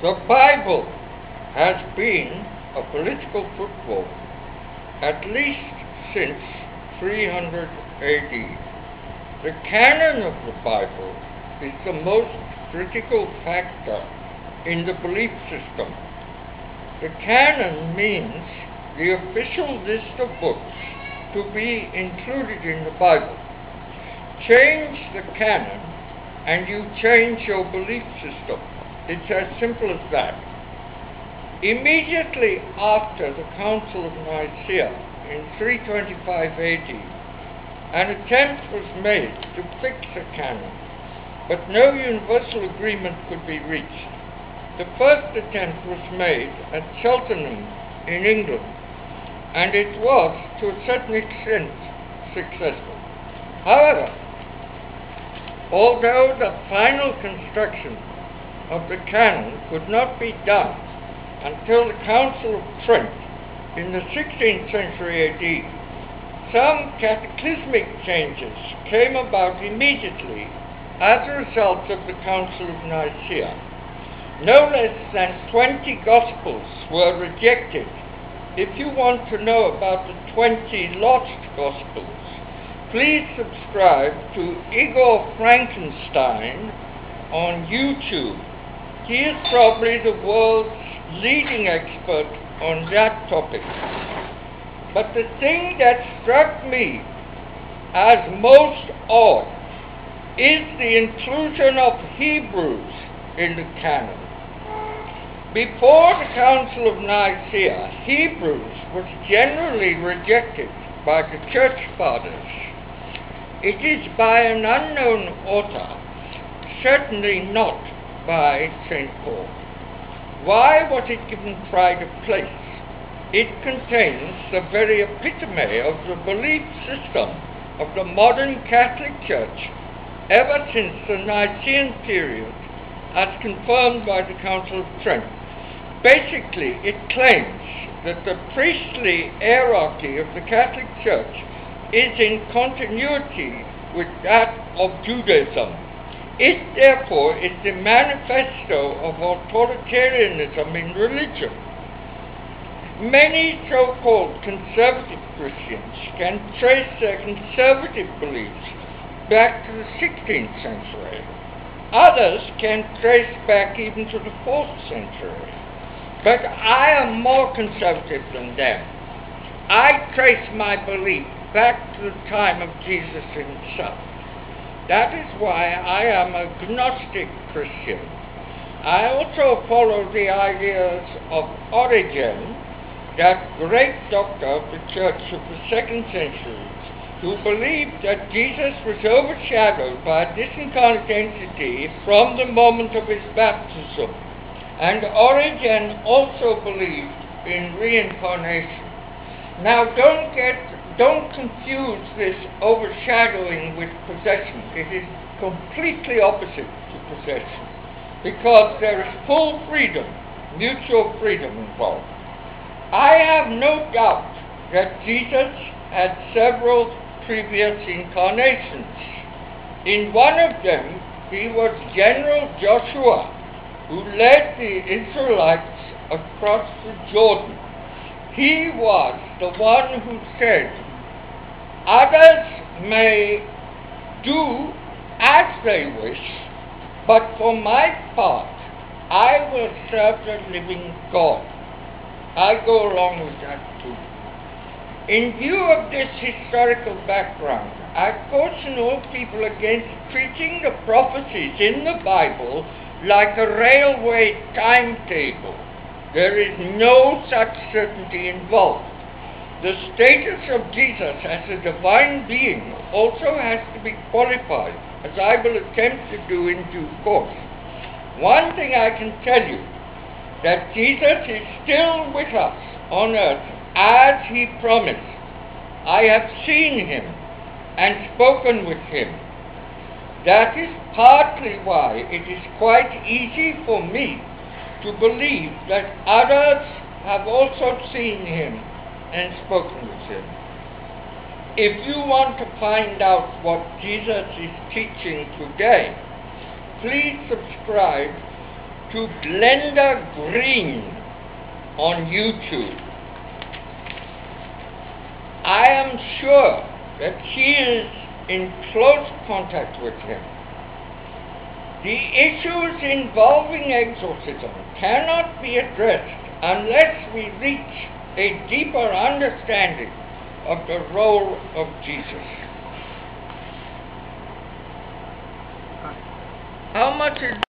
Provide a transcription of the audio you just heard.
The Bible has been a political football at least since 300 AD. The canon of the Bible is the most critical factor in the belief system. The canon means the official list of books to be included in the Bible. Change the canon and you change your belief system. It's as simple as that. Immediately after the Council of Nicaea in 325 AD, an attempt was made to fix a canon, but no universal agreement could be reached. The first attempt was made at Cheltenham in England, and it was, to a certain extent, successful. However, although the final construction of the canon could not be done until the Council of Trent in the 16th century AD. Some cataclysmic changes came about immediately as a result of the Council of Nicaea. No less than 20 Gospels were rejected. If you want to know about the 20 lost Gospels, please subscribe to Igor Frankenstein on YouTube. He is probably the world's leading expert on that topic. But the thing that struck me as most odd is the inclusion of Hebrews in the canon. Before the Council of Nicaea, Hebrews was generally rejected by the Church Fathers. It is by an unknown author, certainly not by St. Paul. Why was it given pride of place? It contains the very epitome of the belief system of the modern Catholic Church ever since the Nicene period as confirmed by the Council of Trent. Basically, it claims that the priestly hierarchy of the Catholic Church is in continuity with that of Judaism it therefore is the manifesto of authoritarianism in religion. Many so-called conservative Christians can trace their conservative beliefs back to the 16th century. Others can trace back even to the 4th century. But I am more conservative than them. I trace my belief back to the time of Jesus himself. That is why I am a Gnostic Christian. I also follow the ideas of Origen, that great doctor of the church of the second century, who believed that Jesus was overshadowed by a disincarnate entity from the moment of his baptism. And Origen also believed in reincarnation. Now don't get don't confuse this overshadowing with possession. It is completely opposite to possession because there is full freedom, mutual freedom involved. I have no doubt that Jesus had several previous incarnations. In one of them, he was General Joshua, who led the Israelites across the Jordan. He was the one who said, Others may do as they wish, but for my part, I will serve the living God. I go along with that too. In view of this historical background, I caution all people against treating the prophecies in the Bible like a railway timetable. There is no such certainty involved. The status of Jesus as a divine being also has to be qualified, as I will attempt to do in due course. One thing I can tell you, that Jesus is still with us on earth as he promised. I have seen him and spoken with him. That is partly why it is quite easy for me to believe that others have also seen him and spoken with him. If you want to find out what Jesus is teaching today, please subscribe to Glenda Green on YouTube. I am sure that she is in close contact with him. The issues involving exorcism cannot be addressed unless we reach a deeper understanding of the role of Jesus. How much is